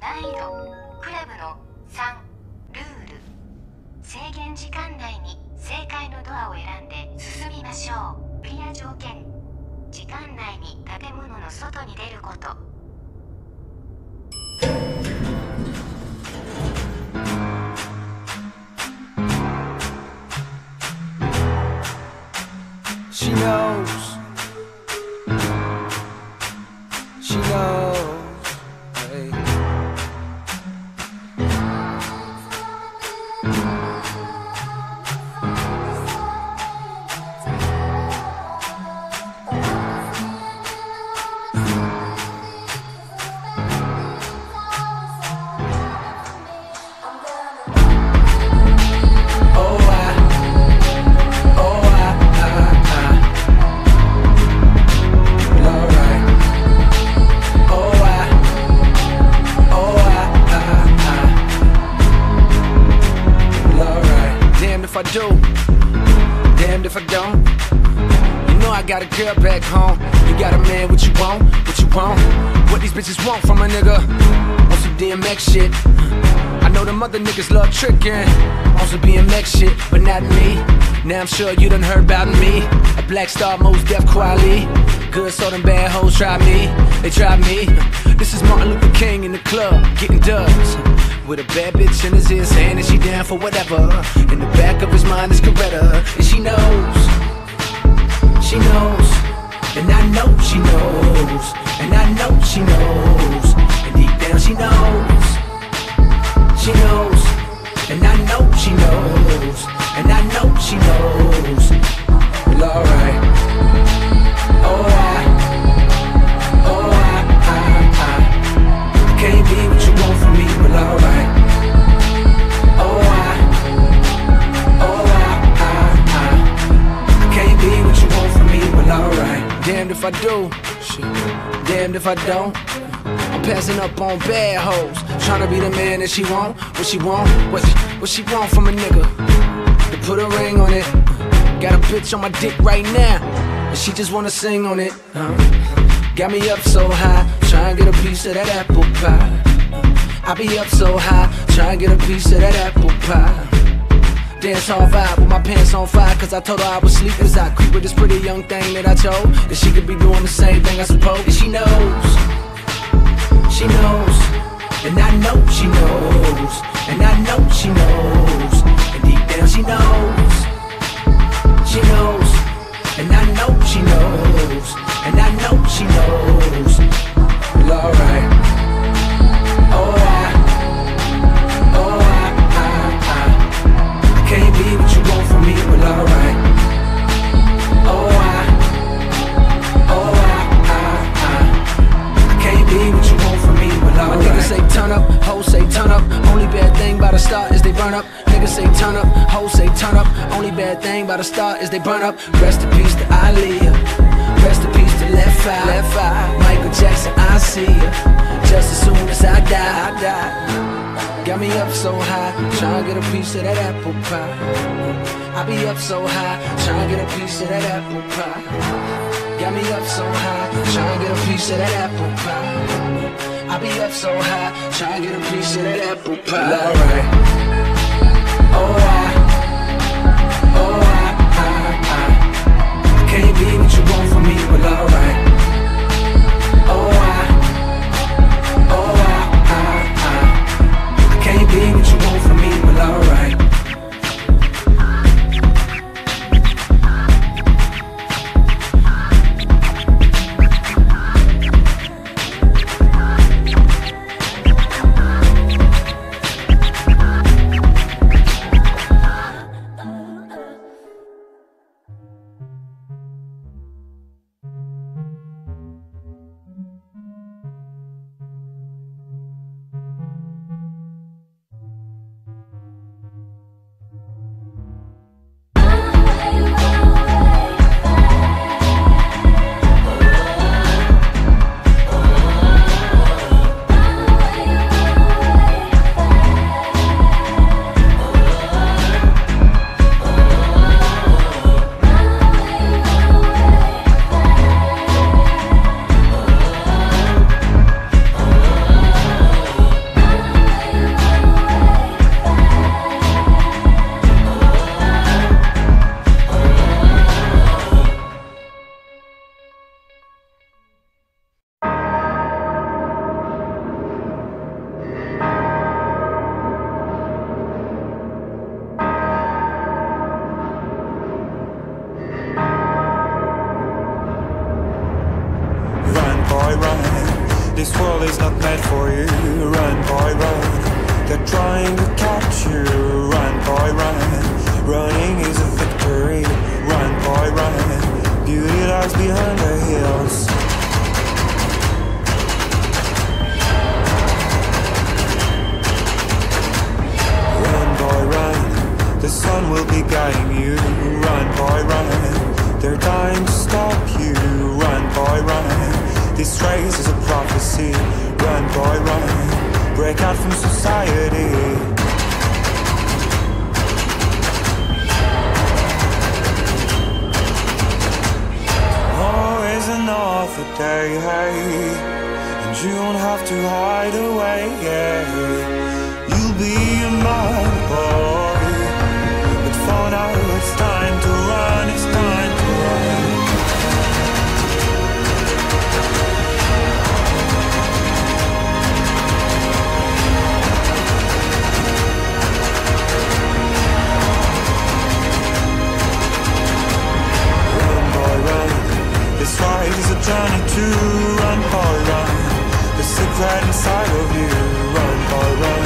難易度クラブの3ルール。制限時間内に正解のドアを選んで進みましょう。クリア条件。時間内に建物の外に出ること。Tricking on some BMX shit, but not me. Now I'm sure you done heard about me. A black star, Mos Def quality. Good, so them bad hoes try me. They try me. She knows, and I know she knows. Well, alright. Oh, I, oh, I, I, I can't be what you want from me. Well, alright. Oh, I, oh, I, I, I can't be what you want from me. Well, alright. Damned if I do. Damned if I don't. Passing up on bad hoes, Trying to be the man that she want. What she want, what what she want from a nigga? To put a ring on it. Got a bitch on my dick right now, and she just wanna sing on it. Huh? Got me up so high, tryna get a piece of that apple pie. I be up so high, tryna get a piece of that apple pie. Dance hall vibe with my pants on fire Cause I told her I was sleep as I creep with this pretty young thing that I chose That she could be doing the same thing I suppose And she knows she knows, and I know she knows, and I know she knows, and deep down she knows, she knows, and I know she knows, and I know she knows. Well, alright. Oh, I, oh, I, I, I can't be what you want from me. Well, alright. Oh, I, bad thing about a start is they burn up. Rest in peace to Aaliyah. Rest in peace to Left Eye. Left Eye. Michael Jackson, I see ya. Just as soon as I die, I die. Got me up so high, tryna get a piece of that apple pie. I be up so high, tryna get a piece of that apple pie. Got me up so high, tryna get a piece of that apple pie. I be up so high, tryna get a piece of that apple pie. Alright. Can't be what you want from me. Well, alright. Oh, I, oh, I, I, I can't be what you want from me. Well, alright. hey, hey. And you don't have to hide away. You'll be in my boy. sacrifice is a journey to run for run. The secret inside of you, run boy, run.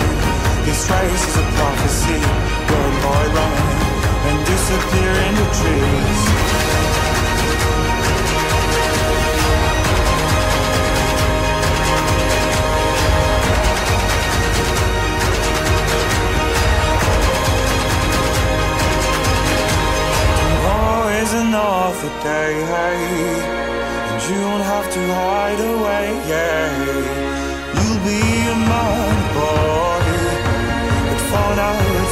This race is a prophecy, run boy, run, and disappear in the trees. Tomorrow is another day you don't have to hide away, yeah You'll be a man, boy But for now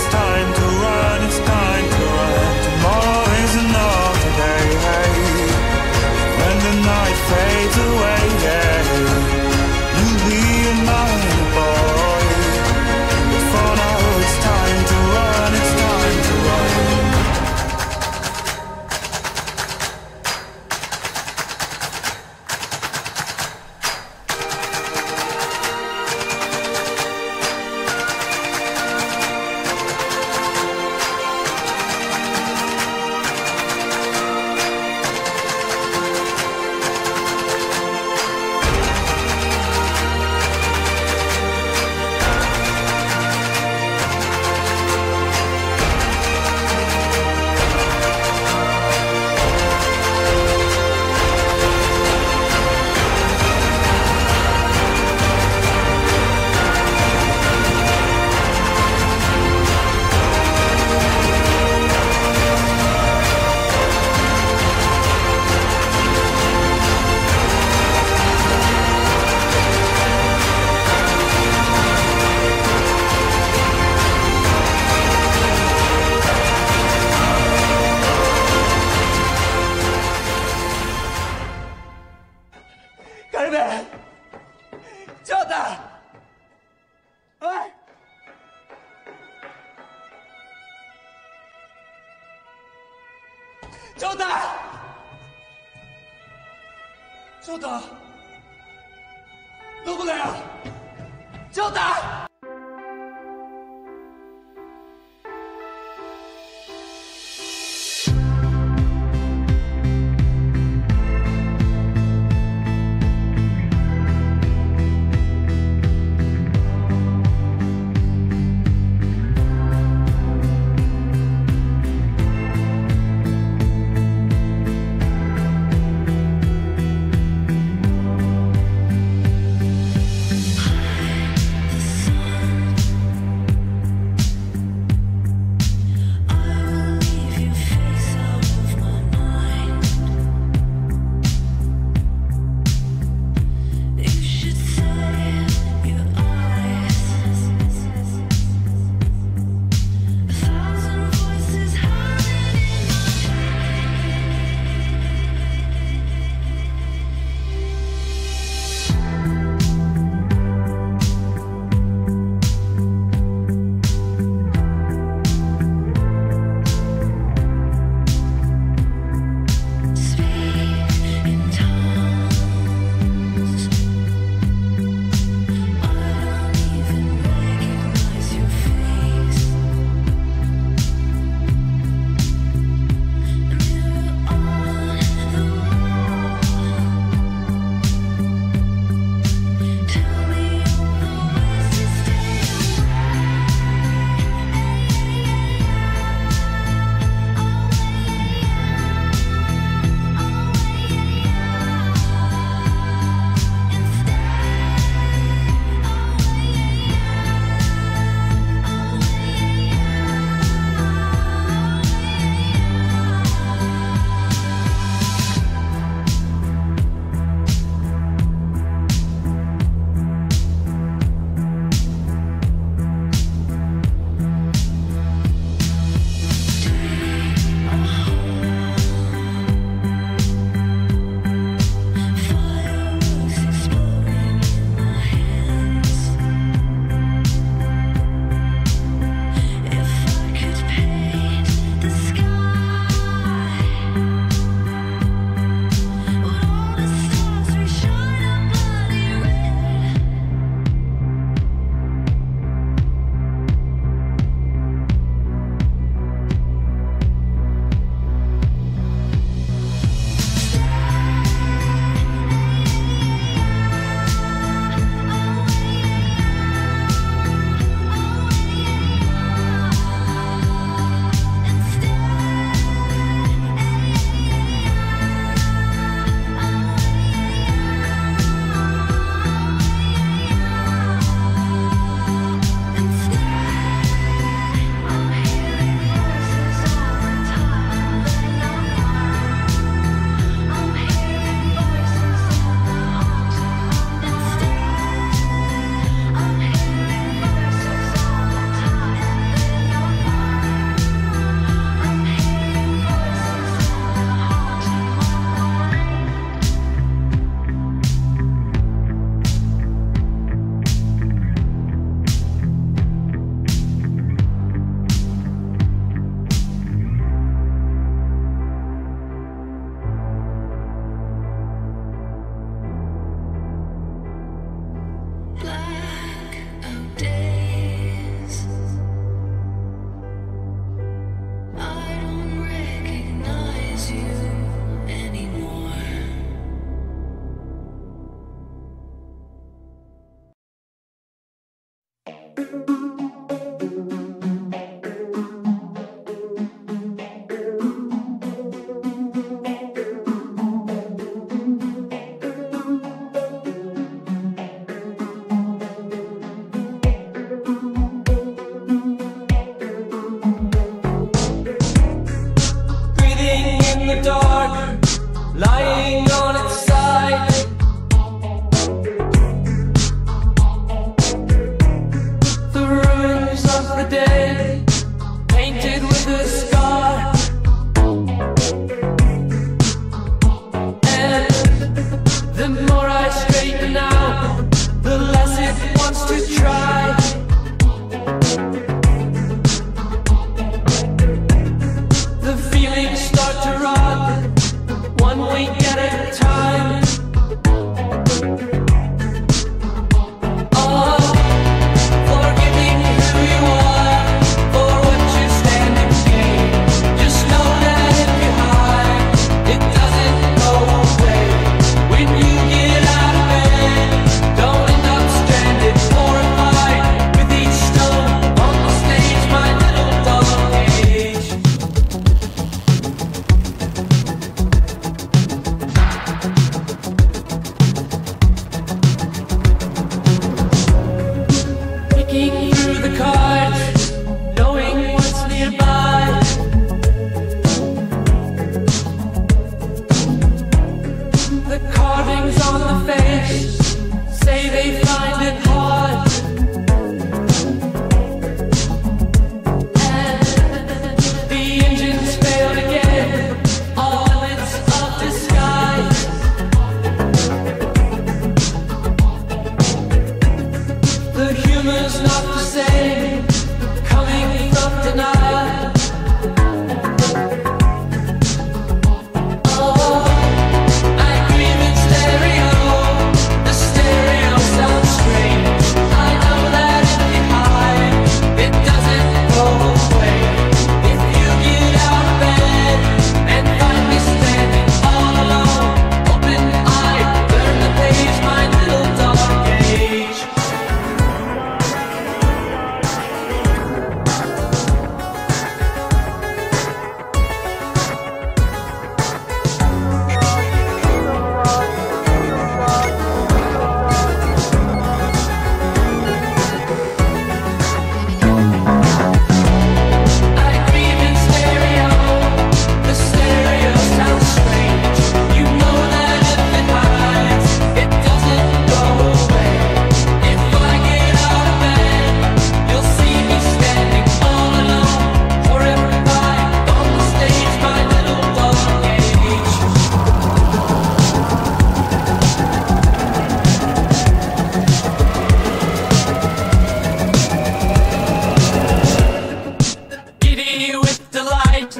night,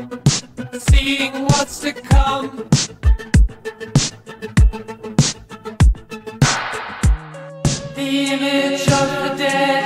seeing what's to come. The image of the dead.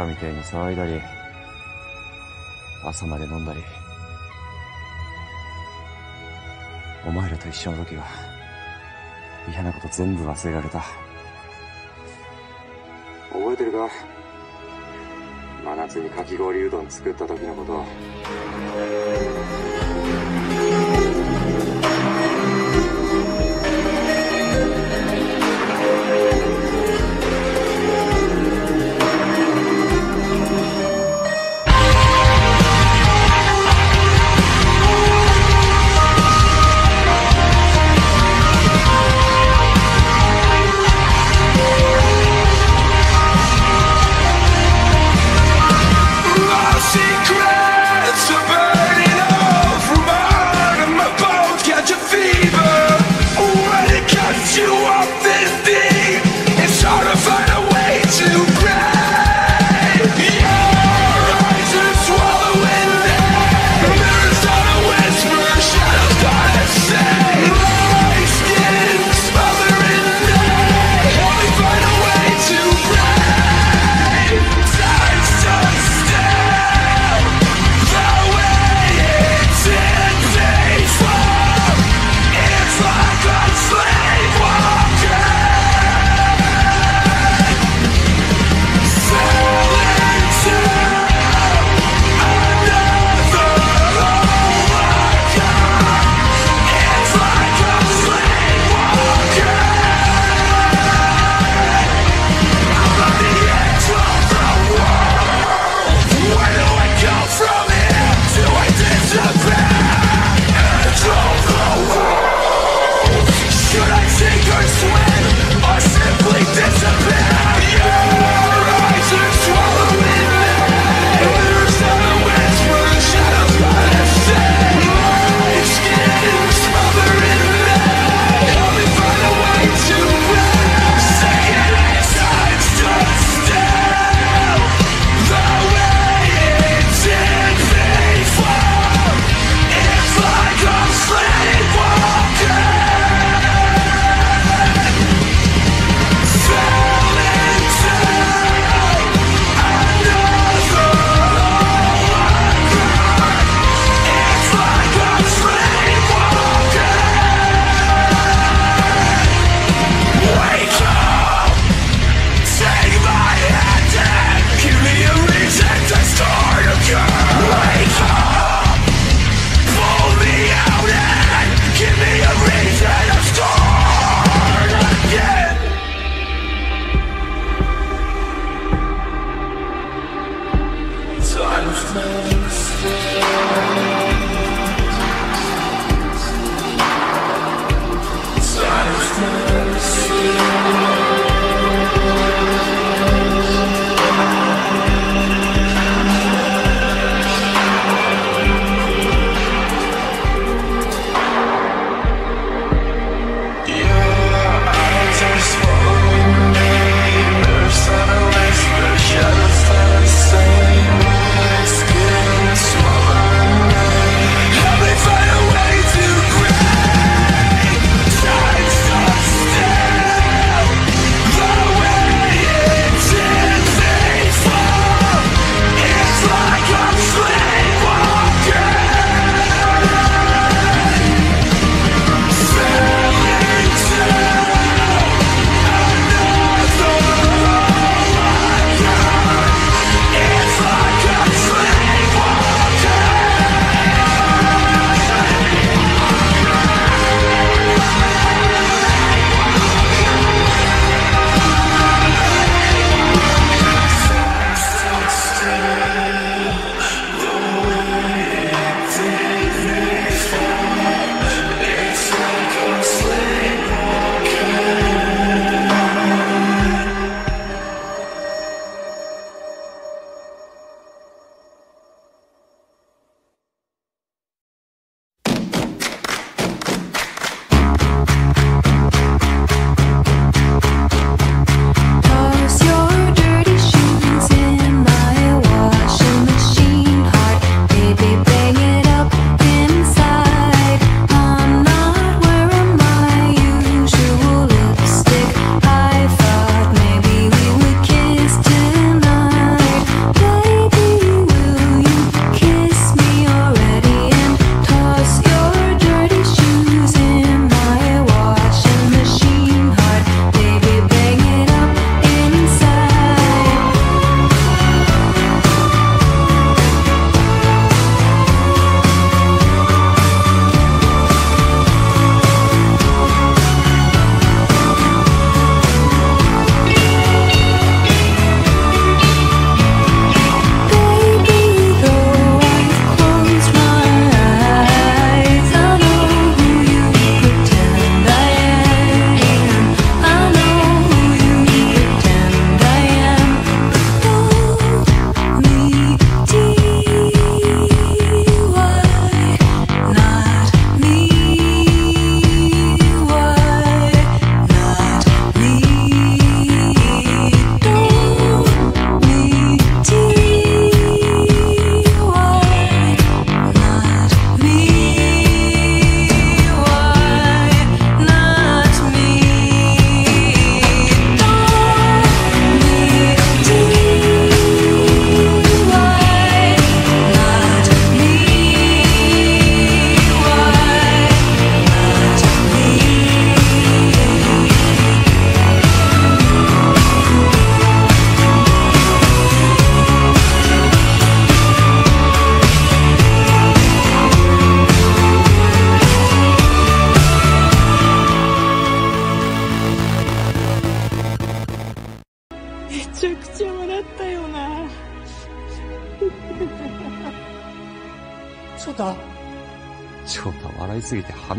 カみてえに騒いだり朝まで飲んだりお前らと一緒の時は嫌なこと全部忘れられた。覚えてるか？真夏にかき氷うどん作った時のこと。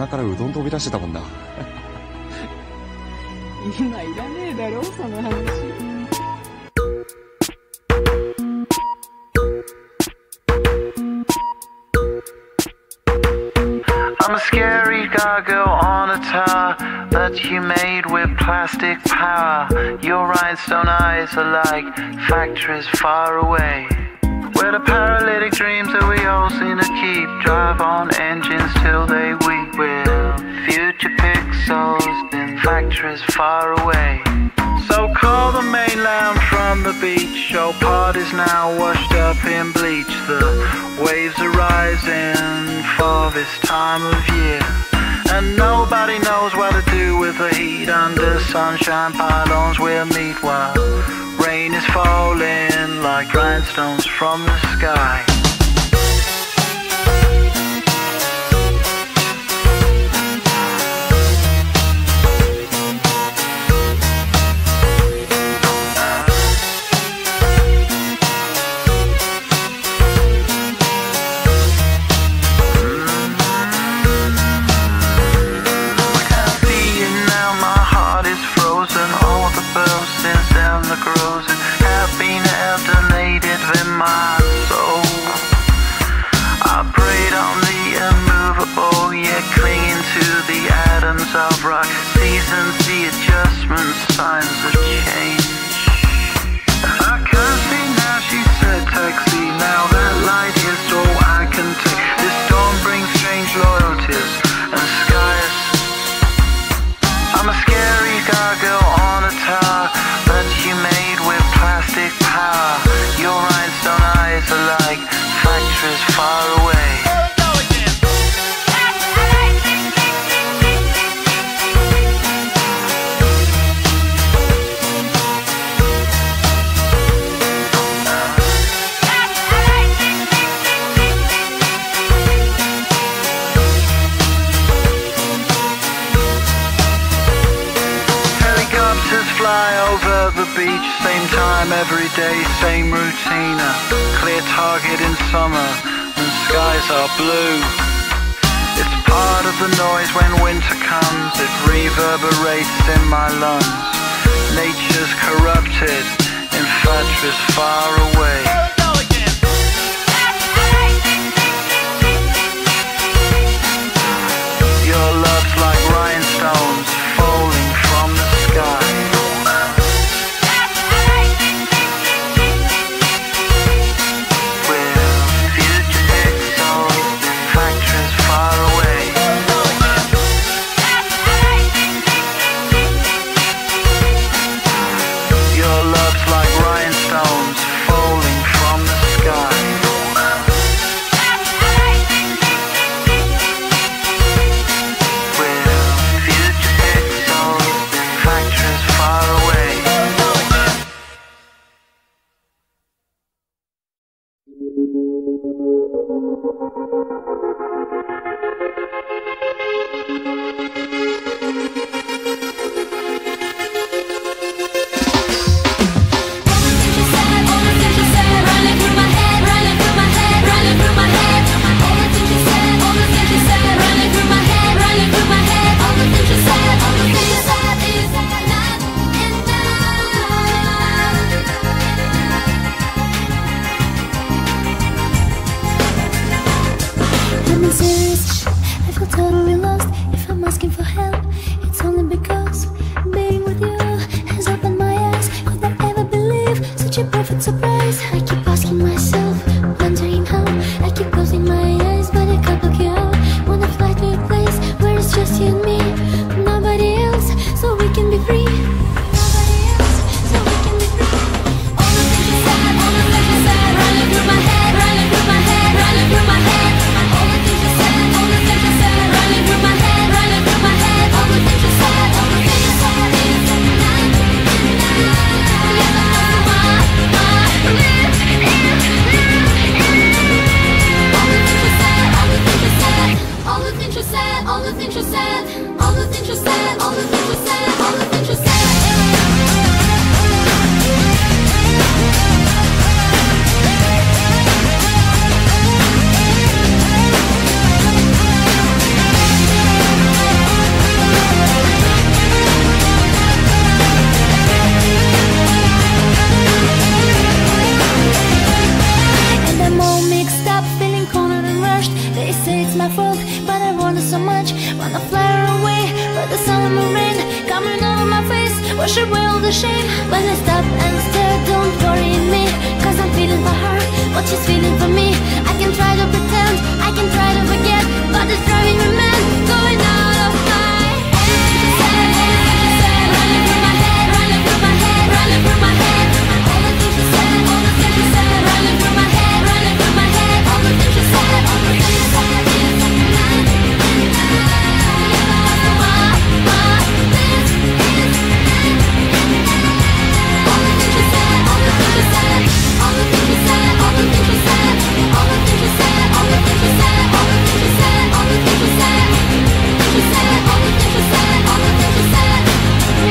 鼻からうどん飛び出してたもんな。今いらねえだろその話 I'm a scary gargoyle on a tower that you made with plastic power. Your rhinestone eyes are like factories far away. Where the paralytic dreams that we all seem to keep drive on engines till they weep. With future pixels in factories far away. So call the mainland from the beach. Show parties now washed up in bleach. The waves are rising for this time of year. And nobody knows what to do with the heat under sunshine pylons we'll meet while rain is falling like rhinestones from the sky.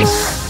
Looking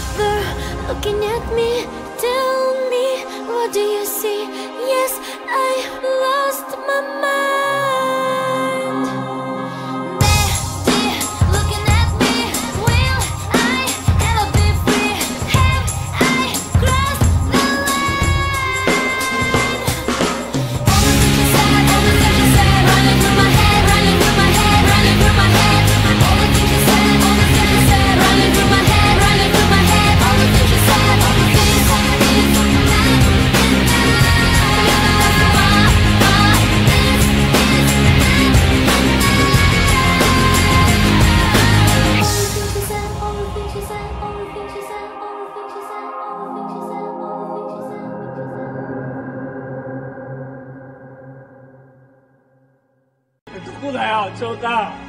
What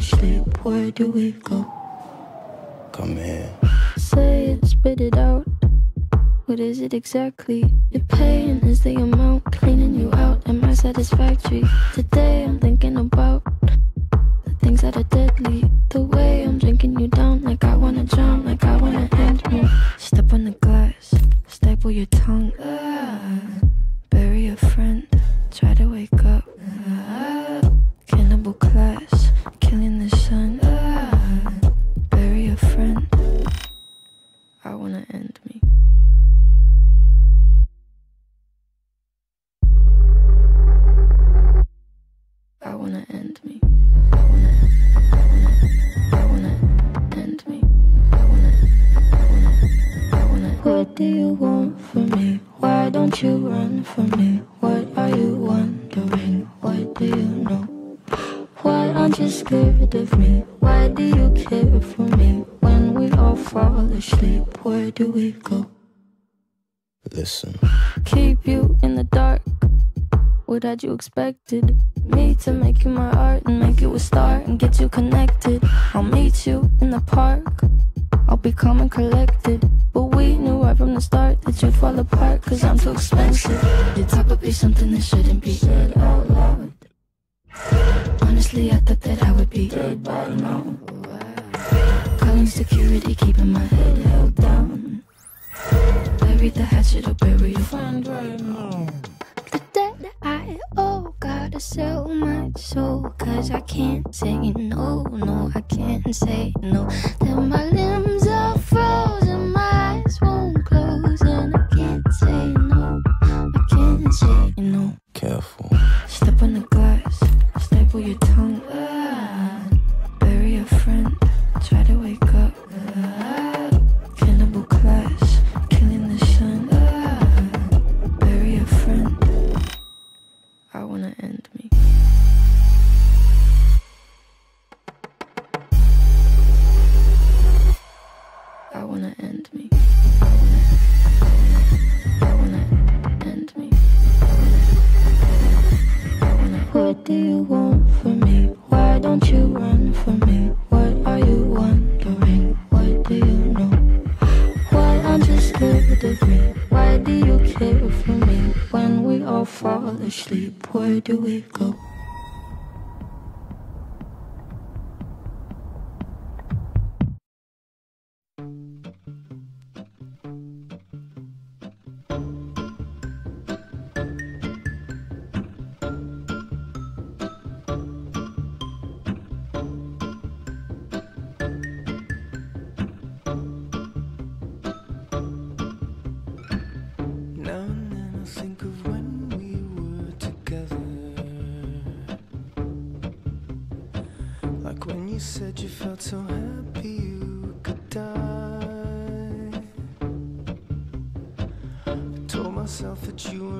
fall asleep, where do we go? Come here. Say it, spit it out. What is it exactly? Your pain is the amount cleaning you out. Am I satisfactory? Today I'm thinking about the things that are deadly. The way I'm drinking you down, like I wanna drown, like I wanna end me. Step on the glass, staple your tongue. Ah, You expected? Me to make you my art and make you a star and get you connected. I'll meet you in the park. I'll be calm and collected. But we knew right from the start that you'd fall apart cause I'm too expensive. Would be something that shouldn't be said out loud. Honestly, I thought that I would be dead by now. Calling security, keeping my head held down. Bury the hatchet or bury your friend right now. I oh owe, gotta sell my soul. Cause I can't say no, no, I can't say no. Then my limbs are frozen, my eyes won't close. And I can't say no, I can't say no. Careful. Step on the glass, staple your said you felt so happy you could die. I told myself that you